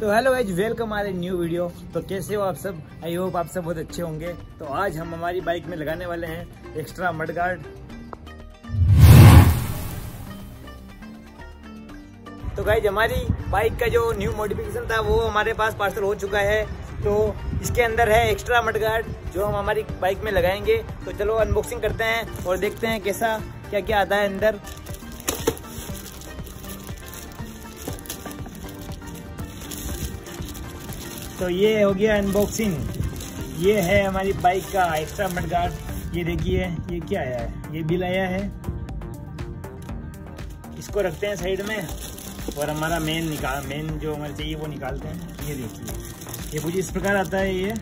तो hello guys welcome हमारे new video तो कैसे हो आप सब? आई होप आप सब बहुत अच्छे होंगे। तो आज हम हमारी बाइक में लगाने वाले हैं एक्स्ट्रा मड गार्ड तो गाइज़ हमारी बाइक का जो न्यू मॉडिफिकेशन था, वो हमारे पास पार्सल हो चुका है। तो इसके अंदर है एक्स्ट्रा मड गार्ड जो हम हमारी बाइक में लगाएँगे। तो चलो अनबॉक्सिंग करते हैं और देखते हैं कैसा क्या क्या आता है अंदर। तो ये हो गया अनबॉक्सिंग ये है हमारी बाइक का एक्स्ट्रा मड गार्ड ये देखिए, ये क्या आया है? ये बिल आया है। इसको रखते हैं साइड में और हमारा मेन निकाल मेन जो हमारे चाहिए वो निकालते हैं। ये देखिए। ये कुछ इस प्रकार आता है ये।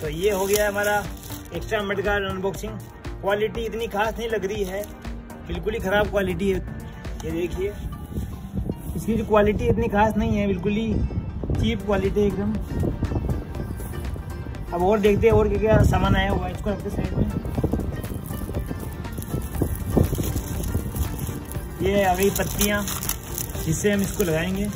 तो ये हो गया हमारा एक्स्ट्रा मड अनबॉक्सिंग क्वालिटी इतनी खास नहीं लग रही है। बिल्कुल ही ख़राब क्वालिटी है। ये देखिए। इसकी जो क्वालिटी इतनी खास नहीं है, बिल्कुल ही चीप क्वालिटी है एकदम। अब और देखते हैं और क्या क्या सामान आया हुआ है इसको रखते साइड में। ये गई पत्तियाँ, जिससे हम इसको लगाएँगे।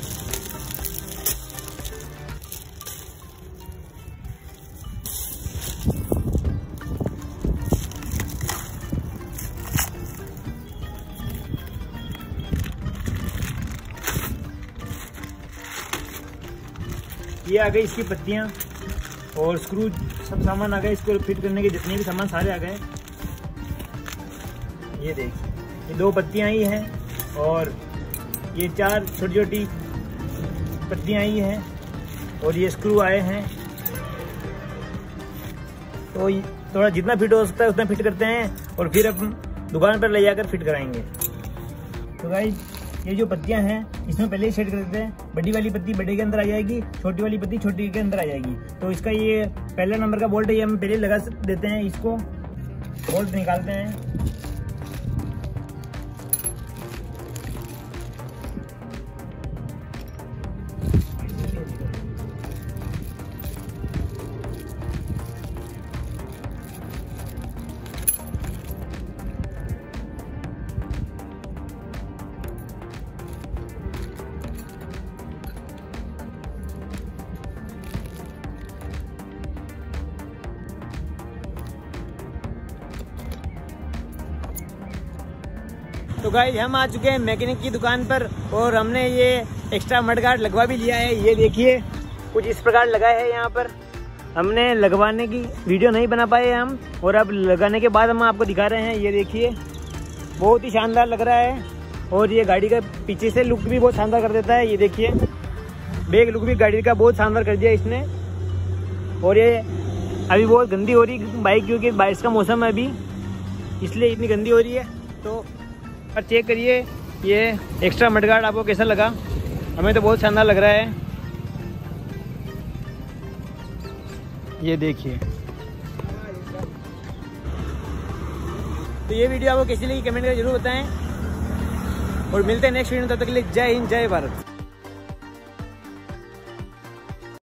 ये आ गई इसकी पत्तियाँ और स्क्रू सब सामान आ गए इसको फिट करने के जितने भी सामान सारे आ गए। ये देखिए, ये दो पत्तियाँ ही हैं और ये चार छोटी छोटी पत्तियाँ ही हैं और ये स्क्रू आए हैं। तो थोड़ा जितना फिट हो सकता है, उतना फिट करते हैं और फिर अब दुकान पर ले जाकर फिट कराएँगे। तो भाई ये जो पत्तियाँ हैं, इसमें पहले ही शेड कर देते हैं। बड़ी वाली पत्ती बड़े के अंदर आ जाएगी, छोटी वाली पत्ती छोटी के अंदर आ जाएगी। तो इसका ये पहला नंबर का बोल्ट ये हम पहले लगा देते हैं, इसको बोल्ट निकालते हैं। तो गाइज़ हम आ चुके हैं मैकेनिक की दुकान पर और हमने ये एक्स्ट्रा मड गार्ड लगवा भी लिया है। ये देखिए, कुछ इस प्रकार लगा है यहाँ पर। हमने लगवाने की वीडियो नहीं बना पाए हम और अब लगाने के बाद हम आपको दिखा रहे हैं। ये देखिए, बहुत ही शानदार लग रहा है और ये गाड़ी का पीछे से लुक भी बहुत शानदार कर देता है। ये देखिए बैग लुक भी गाड़ी का बहुत शानदार कर दिया इसने। और ये अभी बहुत गंदी हो रही बाइक, क्योंकि बारिश का मौसम है अभी, इसलिए इतनी गंदी हो रही है। तो पर चेक करिए, ये एक्स्ट्रा मडगार्ड आपको कैसा लगा? हमें तो बहुत शानदार लग रहा है। ये देखिए। तो ये वीडियो आपको कैसी लगी कमेंट कर ज़रूर बताएँ। और मिलते हैं नेक्स्ट वीडियो तब तक के लिए जय हिंद, जय भारत।